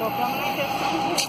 我刚那个